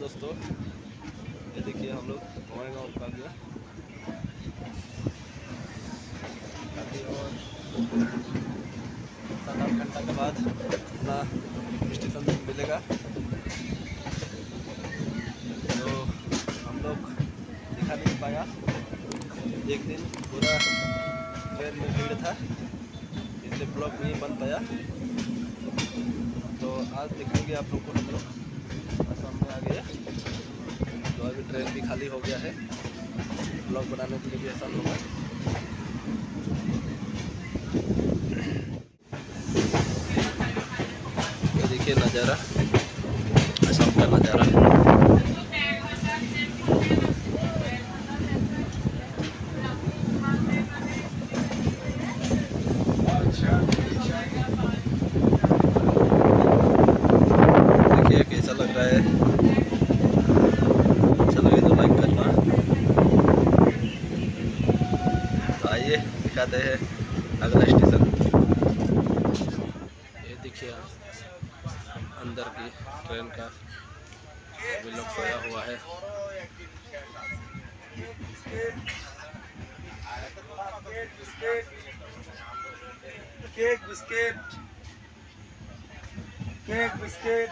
दोस्तों ये देखिए हम लोग हमारे गाँव का गया सात आठ घंटा के बाद अपना स्टेशन मिलेगा। तो हम लोग दिखा नहीं पाया। एक दिन पूरा ट्रेन में भीड़ था, इसलिए ब्लॉग नहीं बन पाया। तो आज दिखाएँगे आप लोग को हम लोग। आ गए तो अभी ट्रेन भी खाली हो गया है। ब्लॉग बनाने के लिए भी ऐसा ये देखिए नज़ारा। असम का नज़ारा देखिए कैसा लग रहा है अच्छा लगे तो लाइक करना तो आइए दिखाते हैं अगला स्टेशन। ये देखिए अंदर की ट्रेन का अभी लोग सोया हुआ है। Cake biscuit cake biscuit.